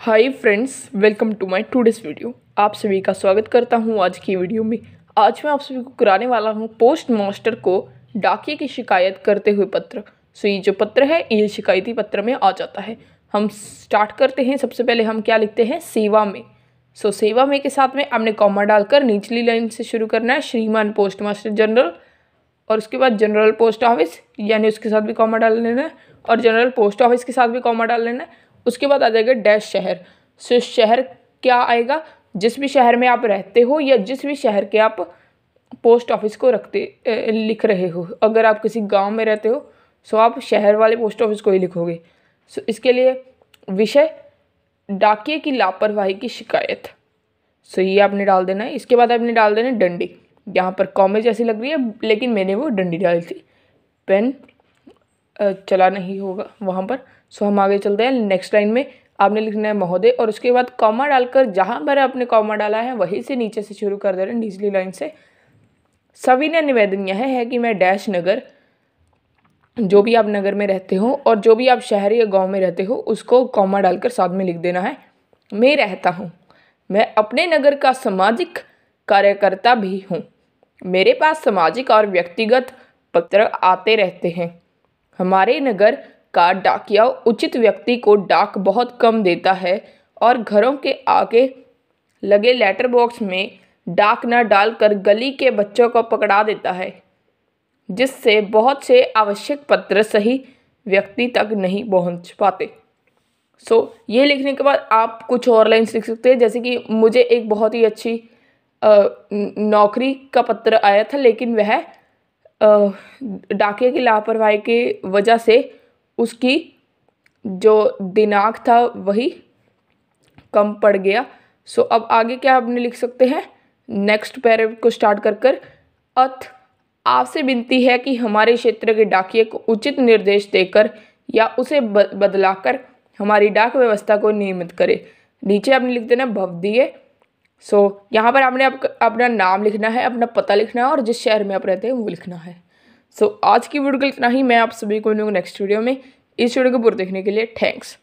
Hi friends welcome to my today's video आप सभी का स्वागत करता हूँ आज की वीडियो में। आज मैं आप सभी को कराने वाला हूँ पोस्ट मास्टर को डाकिए की शिकायत करते हुए पत्र। सो ये जो पत्र है, ये शिकायती पत्र में आ जाता है। हम स्टार्ट करते हैं। सबसे पहले हम क्या लिखते हैं? सेवा में। सो सेवा में के साथ में आपने कॉमा डालकर निचली लाइन से शुरू करना है, श्रीमान पोस्ट मास्टर जनरल और उसके बाद जनरल पोस्ट ऑफ़िस यानी उसके साथ भी कॉमा डाल लेना है। और जनरल पोस्ट ऑफ़िस के साथ भी कॉमा डाल लेना है। उसके बाद आ जाएगा डैश शहर। सो शहर क्या आएगा? जिस भी शहर में आप रहते हो या जिस भी शहर के आप पोस्ट ऑफ़िस को रखते लिख रहे हो। अगर आप किसी गाँव में रहते हो, सो आप शहर वाले पोस्ट ऑफ़िस को ही लिखोगे। सो इसके लिए विषय, डाकिए की लापरवाही की शिकायत। सो ये आपने डाल देना है। इसके बाद आपने डाल देना डंडी। यहाँ पर कॉमेज ऐसी लग रही है, लेकिन मैंने वो डंडी डाली थी। पेन चला नहीं होगा वहाँ पर। सो हम आगे चलते हैं। नेक्स्ट लाइन में आपने लिखना है महोदय, और उसके बाद कॉमा डालकर जहाँ पर आपने कॉमा डाला है, वहीं से नीचे से शुरू कर दे रहे हैं निचली लाइन से। सभी ने निवेदन यह है कि मैं डैश नगर, जो भी आप नगर में रहते हो और जो भी आप शहर या गाँव में रहते हो, उसको कॉमा डालकर साथ में लिख देना है। मैं रहता हूँ। मैं अपने नगर का सामाजिक कार्यकर्ता भी हूँ। मेरे पास सामाजिक और व्यक्तिगत पत्र आते रहते हैं। हमारे नगर का डाकिया उचित व्यक्ति को डाक बहुत कम देता है और घरों के आगे लगे लेटर बॉक्स में डाक न डालकर गली के बच्चों को पकड़ा देता है जिससे बहुत से आवश्यक पत्र सही व्यक्ति तक नहीं पहुँच पाते। सो so, ये लिखने के बाद आप कुछ और लाइन्स लिख सकते हैं जैसे कि मुझे एक बहुत ही अच्छी आ, नौकरी का पत्र आया था लेकिन वह डाकिया की लापरवाही की वजह से उसकी जो दिनांक था वही कम पड़ गया। सो अब आगे क्या आपने लिख सकते हैं? नेक्स्ट पैर को स्टार्ट कर कर अथ आपसे विनती है कि हमारे क्षेत्र के डाकिए को उचित निर्देश देकर या उसे बदलाकर हमारी डाक व्यवस्था को नियमित करे। नीचे आपने लिख देना, भवदीय सो so, यहाँ पर आपने आप, अपना नाम लिखना है अपना पता लिखना है और जिस शहर में आप रहते हैं वो लिखना है। सो so, आज की वीडियो को इतना ही। मैं आप सभी को मिलूँगा नेक्स्ट वीडियो में। इस वीडियो को पूरा देखने के लिए थैंक्स